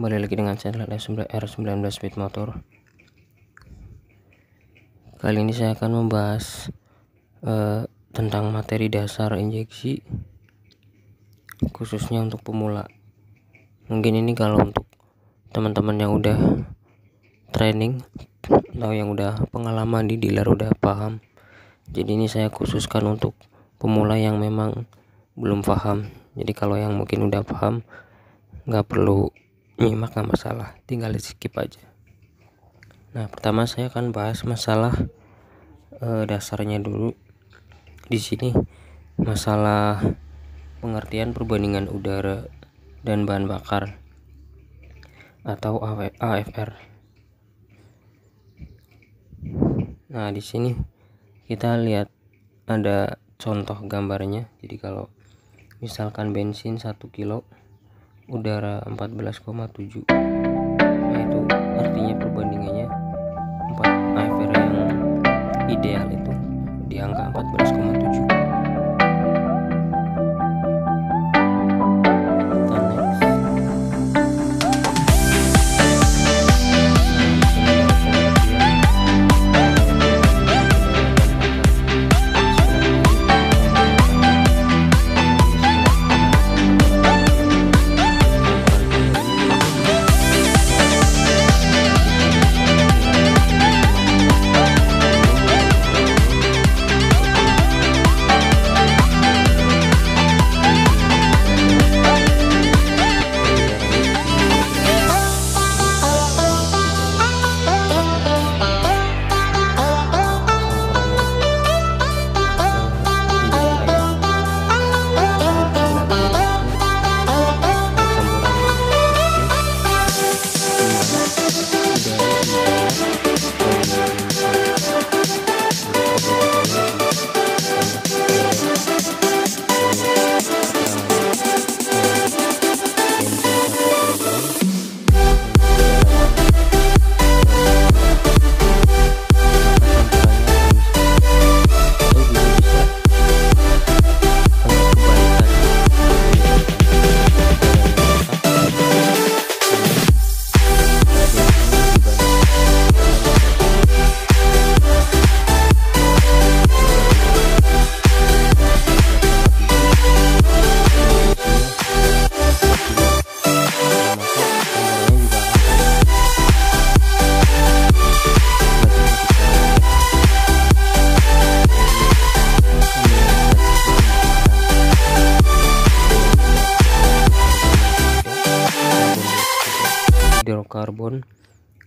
kembali lagi dengan channel R19 Speed Motor. Kali ini saya akan membahas uh, tentang materi dasar injeksi khususnya untuk pemula. Mungkin ini kalau untuk teman-teman yang udah training atau yang udah pengalaman di dealer udah paham. Jadi ini saya khususkan untuk pemula yang memang belum paham. Jadi kalau yang mungkin udah paham nggak perlu nyimak nggak masalah tinggal di skip aja. Nah pertama saya akan bahas masalah uh, dasarnya dulu. Di sini masalah pengertian perbandingan udara dan bahan bakar atau AFR nah di sini kita lihat ada contoh gambarnya. Jadi kalau misalkan bensin 1 kilo udara 14,7 nah itu artinya perbandingannya 4 AFR yang ideal itu di angka 14,7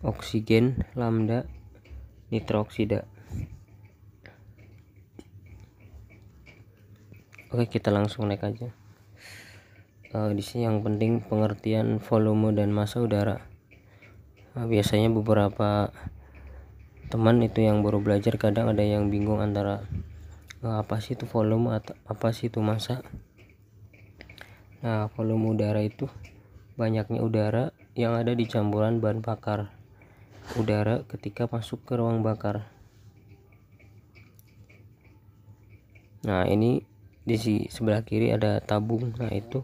oksigen, lambda, nitrooksida. Oke, kita langsung naik aja. Uh, di sini yang penting pengertian volume dan massa udara. Uh, biasanya beberapa teman itu yang baru belajar kadang ada yang bingung antara uh, apa sih itu volume atau apa sih itu massa. Nah, volume udara itu banyaknya udara yang ada di campuran bahan bakar udara ketika masuk ke ruang bakar. Nah, ini di sebelah kiri ada tabung. Nah, itu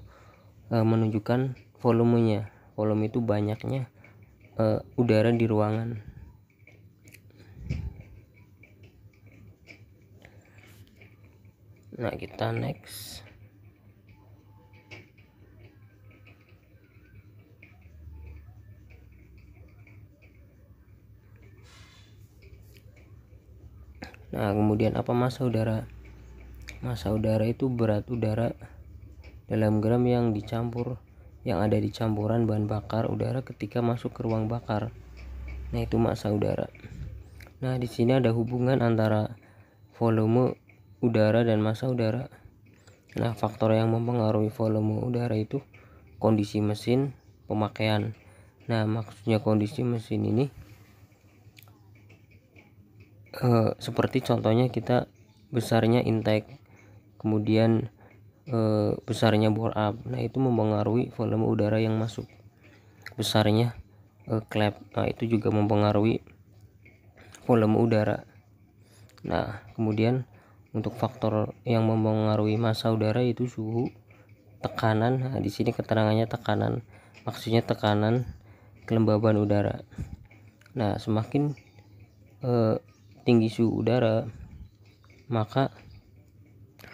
e, menunjukkan volumenya. Volume itu banyaknya e, udara di ruangan. Nah, kita next. Nah, kemudian apa massa udara? Massa udara itu berat udara dalam gram yang dicampur yang ada di campuran bahan bakar udara ketika masuk ke ruang bakar. Nah, itu massa udara. Nah, di sini ada hubungan antara volume udara dan massa udara. Nah, faktor yang mempengaruhi volume udara itu kondisi mesin, pemakaian. Nah, maksudnya kondisi mesin ini uh, seperti contohnya kita besarnya intake kemudian uh, besarnya bore up. Nah itu mempengaruhi volume udara yang masuk. Besarnya uh, clap. Nah itu juga mempengaruhi volume udara. Nah kemudian untuk faktor yang mempengaruhi massa udara itu suhu tekanan. Nah di sini keterangannya tekanan. Maksudnya tekanan kelembaban udara. Nah semakin eh, tinggi suhu udara maka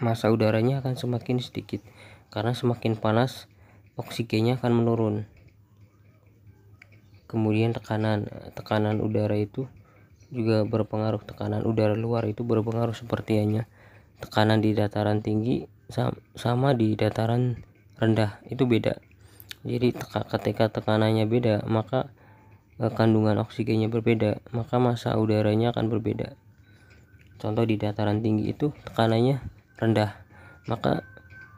masa udaranya akan semakin sedikit. Karena semakin panas oksigennya akan menurun. Kemudian tekanan tekanan udara itu juga berpengaruh. Tekanan udara luar itu berpengaruh sepertinya tekanan di dataran tinggi sama di dataran rendah. Itu beda. Jadi ketika tekanannya beda maka kandungan oksigennya berbeda maka masa udaranya akan berbeda. Contoh di dataran tinggi itu tekanannya rendah maka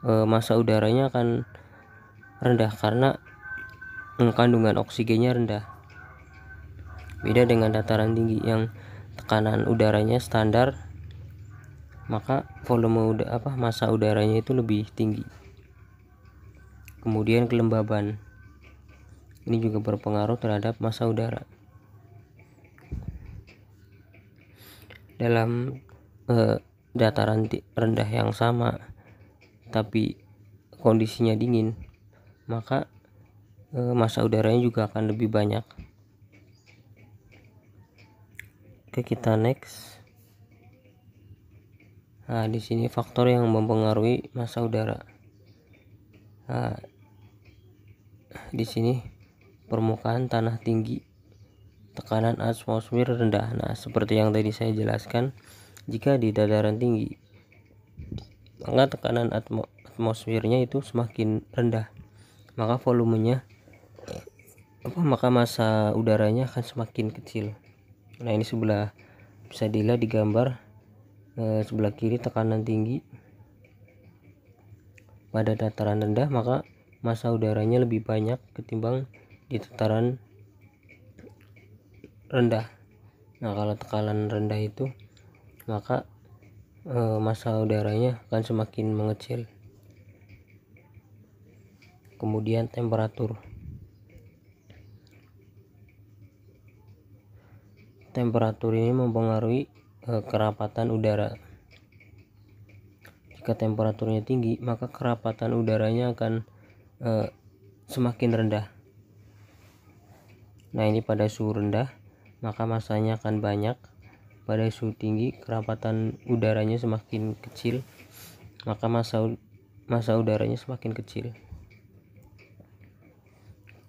e, masa udaranya akan rendah karena kandungan oksigennya rendah. Beda dengan dataran tinggi yang tekanan udaranya standar maka volume udara apa masa udaranya itu lebih tinggi. Kemudian kelembaban ini juga berpengaruh terhadap masa udara. Dalam eh, dataran rendah yang sama tapi kondisinya dingin maka e, masa udaranya juga akan lebih banyak. Oke kita next. Nah di sini faktor yang mempengaruhi masa udara. Nah, di sini permukaan tanah tinggi tekanan atmosfer rendah. Nah seperti yang tadi saya jelaskan jika di dataran tinggi maka tekanan atmosfernya itu semakin rendah. Maka volumenya apa maka masa udaranya akan semakin kecil. Nah ini sebelah bisa dilihat di gambar eh, sebelah kiri tekanan tinggi. Pada dataran rendah maka masa udaranya lebih banyak ketimbang di dataran rendah. Nah kalau tekanan rendah itu maka Eh, masa udaranya akan semakin mengecil. Kemudian temperatur. Temperatur ini mempengaruhi eh, kerapatan udara. Jika temperaturnya tinggi maka kerapatan udaranya akan eh, semakin rendah nah ini pada suhu rendah maka masanya akan banyak. Pada suhu tinggi kerapatan udaranya semakin kecil maka masa masa udaranya semakin kecil.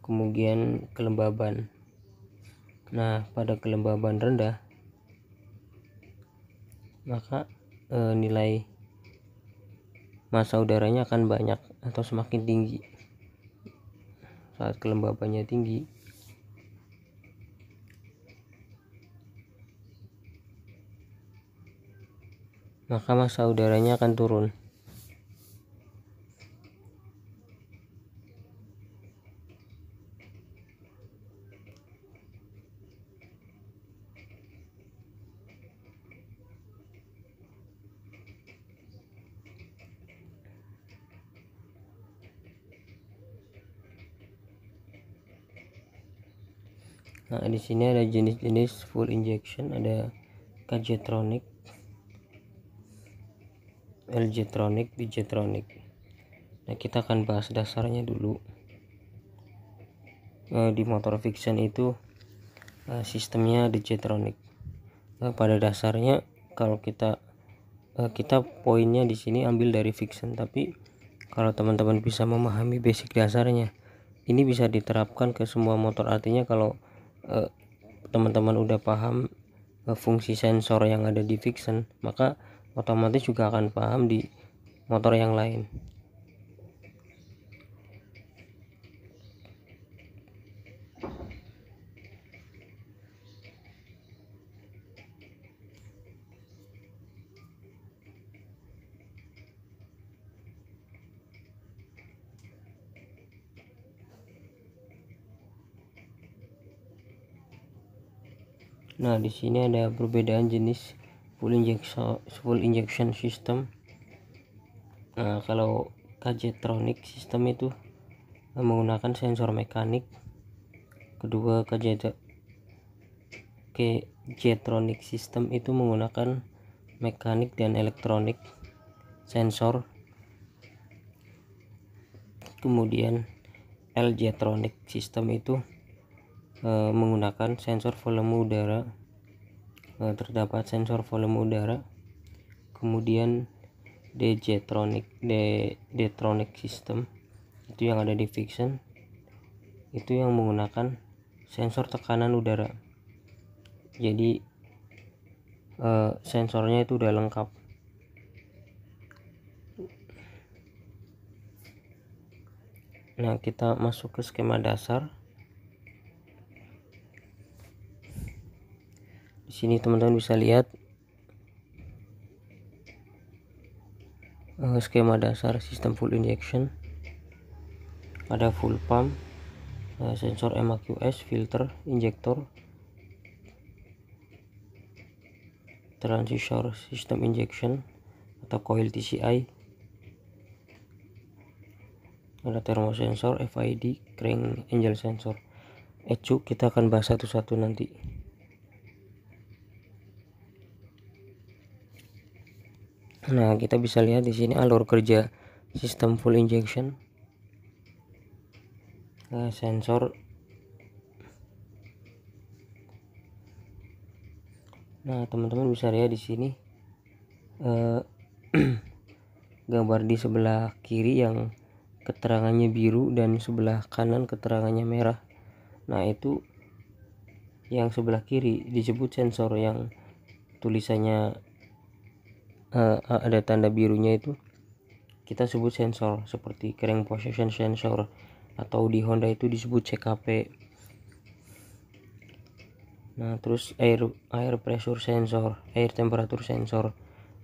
Kemudian kelembaban. Nah pada kelembaban rendah maka e, nilai masa udaranya akan banyak atau semakin tinggi. Saat kelembabannya tinggi maka masa udaranya akan turun. Nah, di sini ada jenis-jenis full injection, ada Kajetronic, LG Tronic, DJ Tronic. Nah, kita akan bahas dasarnya dulu. E, di motor fiction itu e, sistemnya DJ Tronic. Nah, pada dasarnya kalau kita e, kita poinnya di sini ambil dari fiction, tapi kalau teman-teman bisa memahami basic dasarnya, ini bisa diterapkan ke semua motor. Artinya kalau teman-teman udah paham fungsi sensor yang ada di fiction, maka otomatis juga akan paham di motor yang lain. Nah, di sini ada perbedaan jenis full injection full injection system. Nah kalau Kajetronic sistem itu menggunakan sensor mekanik. Kedua Kajetronic sistem itu menggunakan mekanik dan elektronik sensor. Kemudian LJtronic sistem itu uh, menggunakan sensor volume udara terdapat sensor volume udara kemudian Dejetronic De Detronic system itu yang ada di Fiction itu yang menggunakan sensor tekanan udara. Jadi uh, sensornya itu udah lengkap. Nah kita masuk ke skema dasar di sini teman-teman bisa lihat uh, skema dasar sistem full injection. Ada full pump uh, sensor MAQS filter injektor transistor system injection atau coil TCI ada termosensor FID crank angel sensor. ECU kita akan bahas satu-satu nanti Nah, kita bisa lihat di sini alur kerja sistem full injection. Nah, sensor. Nah, teman-teman bisa lihat di sini eh, gambar di sebelah kiri yang keterangannya biru dan sebelah kanan keterangannya merah. Nah, itu yang sebelah kiri disebut sensor yang tulisannya uh, ada tanda birunya itu kita sebut sensor seperti crank position sensor atau di Honda itu disebut CKP nah terus air air pressure sensor air temperature sensor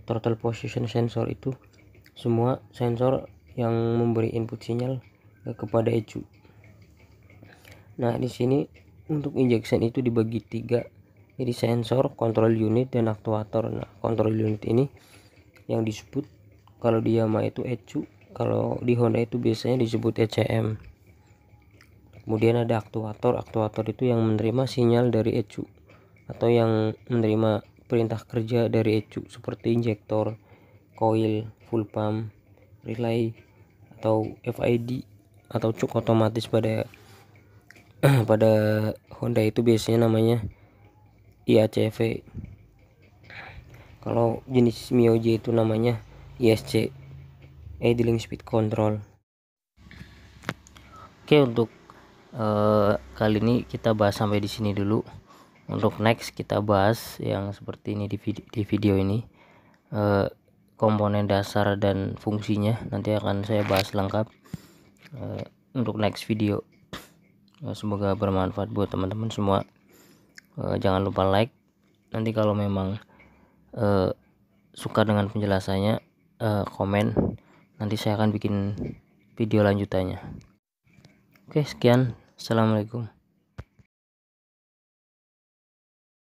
total position sensor itu semua sensor yang memberi input sinyal kepada ECU nah di sini untuk injection itu dibagi tiga jadi sensor control unit dan aktuator. Nah control unit ini yang disebut kalau di Yamaha itu ECU kalau di Honda itu biasanya disebut ECM kemudian ada aktuator. Aktuator itu yang menerima sinyal dari ECU atau yang menerima perintah kerja dari ECU seperti injektor coil full pump relay atau FID atau cuk otomatis pada pada Honda itu biasanya namanya IACV kalau jenis MIOJ itu namanya ISC idling speed control. Oke untuk uh, kali ini kita bahas sampai di sini dulu. Untuk next kita bahas yang seperti ini di video, di video ini. Uh, komponen dasar dan fungsinya nanti akan saya bahas lengkap. Uh, untuk next video. Semoga bermanfaat buat teman-teman semua uh, jangan lupa like. Nanti kalau memang uh, suka dengan penjelasannya uh, komen. Nanti saya akan bikin video lanjutannya. Oke sekian. Assalamualaikum